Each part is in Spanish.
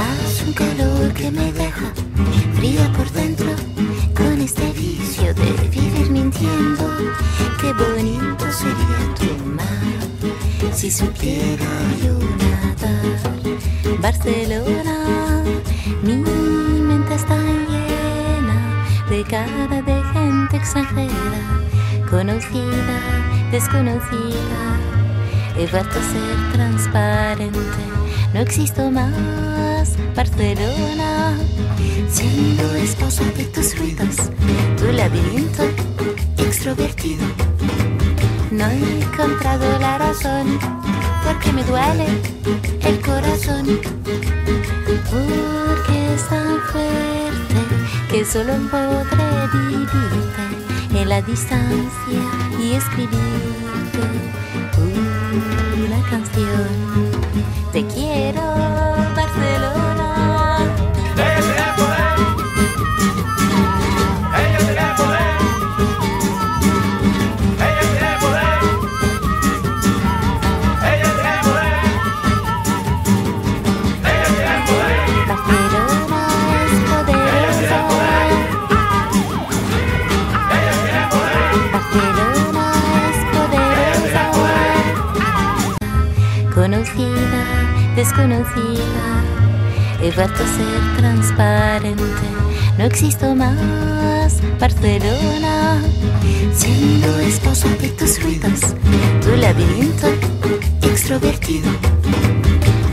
haz un calor que me deja fría por dentro con este vicio de vivir mintiendo. Qué bonito sería tu mar si supiera yo nadar. Barcelona, mi mente está llena de cara de gente extranjera, conocida, desconocida. He vuelto a ser transparente, no existo más. Barcelona, siendo esposa de tus ruidos, tu laberinto extrovertido. No he encontrado la razón, porque me duele el corazón, porque es tan fuerte que solo podré vivirte en la distancia y escribirte Te quiero, poderosa. Conocida, desconocida. He vuelto a ser transparente. No existo más. Barcelona. Siendo esposa de tus ruidos. Tu laberinto extrovertido.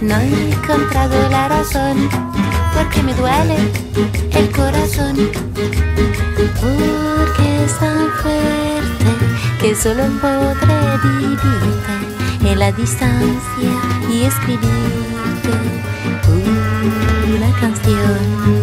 No he encontrado la razón. Porque me duele el corazón. Porque es tan fuerte que solo podré vivirte en la distancia y escribirte una canción.